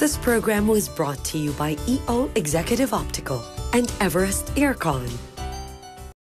This program was brought to you by EO Executive Optical and Everest Aircon.